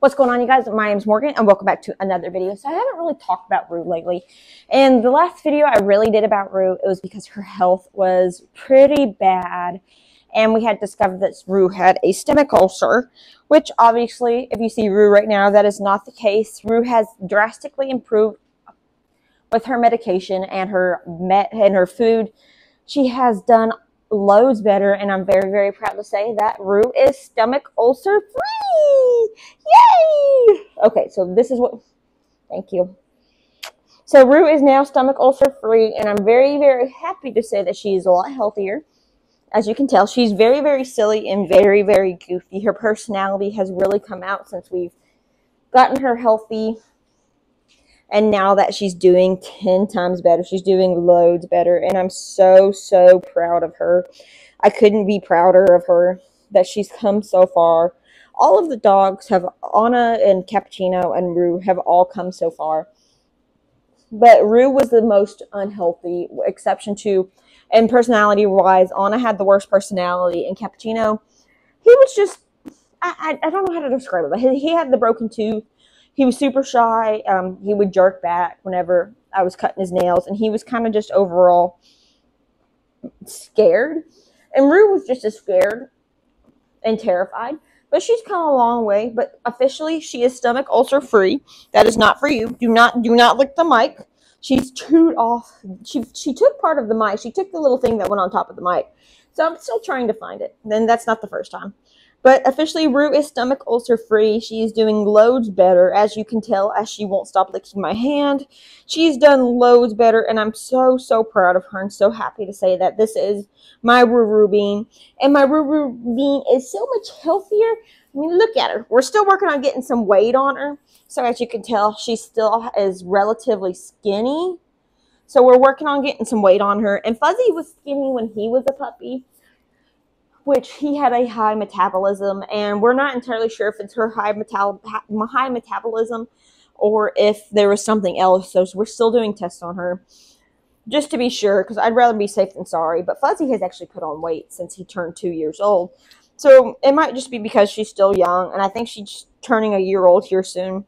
What's going on, you guys? My name is Morgan, and welcome back to another video. So I haven't really talked about Roo lately. And the last video I really did about Roo, it was because her health was pretty bad. And we had discovered that Roo had a stomach ulcer, which obviously, if you see Roo right now, that is not the case. Roo has drastically improved with her medication and her met and her food. She has done loads better, and I'm very, very proud to say that Roo is stomach ulcer free. Okay, so this is what. Thank you. So Roo is now stomach ulcer free, and I'm very, very happy to say that she is a lot healthier. As you can tell, she's very, very silly and very, very goofy. Her personality has really come out since we've gotten her healthy and now that she's doing 10 times better, she's doing loads better. And I'm so, so proud of her. I couldn't be prouder of her that she's come so far. All of the dogs have, Anna and Cappuccino and Roo have all come so far. But Roo was the most unhealthy, exception to, and personality wise, Anna had the worst personality. And Cappuccino, he was just, I, I, I don't know how to describe it, but he, he had the broken tooth he was super shy. Um, he would jerk back whenever I was cutting his nails, and he was kind of just overall scared. And Roo was just as scared and terrified. But she's come a long way. But officially, she is stomach ulcer free. That is not for you. Do not do not lick the mic. She's chewed off. She she took part of the mic. She took the little thing that went on top of the mic. So I'm still trying to find it. Then that's not the first time. But officially, Roo is stomach ulcer free. She is doing loads better, as you can tell, as she won't stop licking my hand. She's done loads better, and I'm so, so proud of her and so happy to say that this is my Roo Roo Bean. And my Roo Roo Bean is so much healthier. I mean, look at her. We're still working on getting some weight on her. So as you can tell, she still is relatively skinny. So we're working on getting some weight on her. And Fuzzy was skinny when he was a puppy which he had a high metabolism, and we're not entirely sure if it's her high, metal, high metabolism or if there was something else. So we're still doing tests on her just to be sure, because I'd rather be safe than sorry. But Fuzzy has actually put on weight since he turned two years old. So it might just be because she's still young, and I think she's turning a year old here soon.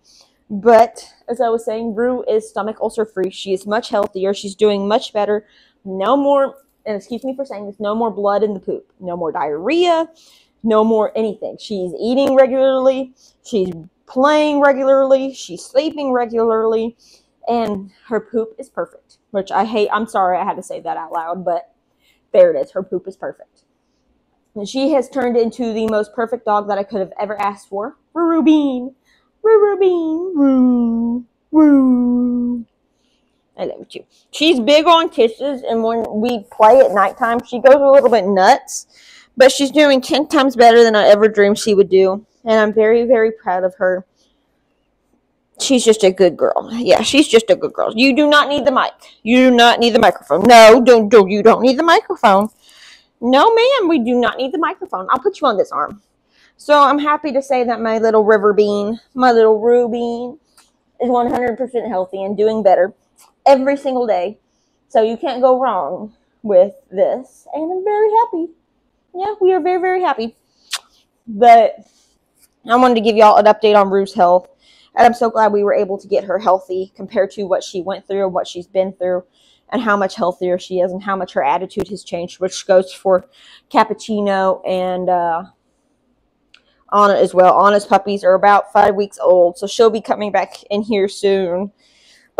But as I was saying, Roo is stomach ulcer free. She is much healthier. She's doing much better. No more and excuse me for saying this, no more blood in the poop, no more diarrhea, no more anything. She's eating regularly, she's playing regularly, she's sleeping regularly, and her poop is perfect. Which I hate. I'm sorry I had to say that out loud, but there it is. Her poop is perfect. And she has turned into the most perfect dog that I could have ever asked for. Rubine. Rubine. Roo. Roo. I love you. She's big on kisses, and when we play at nighttime, she goes a little bit nuts. But she's doing 10 times better than I ever dreamed she would do. And I'm very, very proud of her. She's just a good girl. Yeah, she's just a good girl. You do not need the mic. You do not need the microphone. No, don't, don't you don't need the microphone. No, ma'am, we do not need the microphone. I'll put you on this arm. So I'm happy to say that my little river bean, my little Rubine, is 100% healthy and doing better every single day. So you can't go wrong with this. And I'm very happy. Yeah, we are very, very happy. But I wanted to give y'all an update on Roo's health. And I'm so glad we were able to get her healthy compared to what she went through and what she's been through and how much healthier she is and how much her attitude has changed, which goes for Cappuccino and uh, Anna as well. Anna's puppies are about five weeks old, so she'll be coming back in here soon.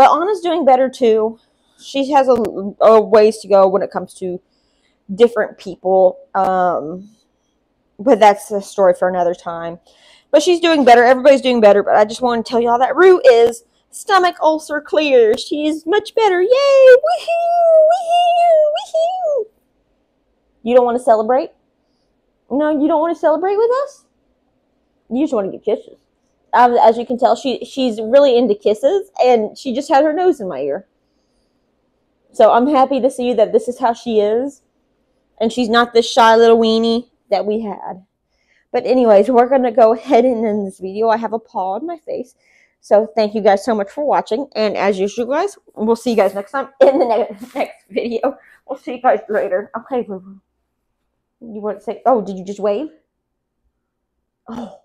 But Anna's doing better too. She has a, a ways to go when it comes to different people. Um, but that's a story for another time. But she's doing better. Everybody's doing better. But I just want to tell y'all that Roo is stomach ulcer clear. She's much better. Yay! Woohoo! Woohoo! Woohoo! You don't want to celebrate? No, you don't want to celebrate with us? You just want to get kisses um, as you can tell, she she's really into kisses, and she just had her nose in my ear. So I'm happy to see that this is how she is, and she's not this shy little weenie that we had. But anyways, we're gonna go ahead and end this video. I have a paw on my face. So thank you guys so much for watching, and as usual, guys, we'll see you guys next time in the next next video. We'll see you guys later. Okay, you want to say? Oh, did you just wave? Oh.